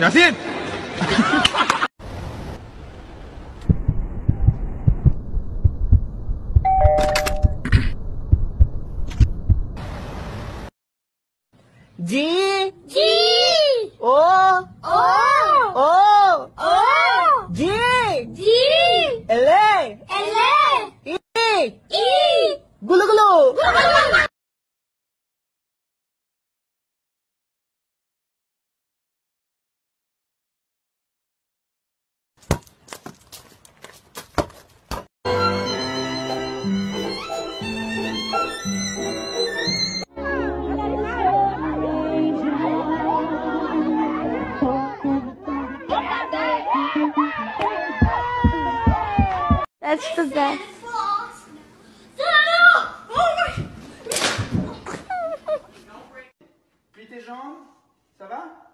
Yacine G G O O O O G G L L E E Gulu gulu That's the best. Tes jambes. Ça va 1,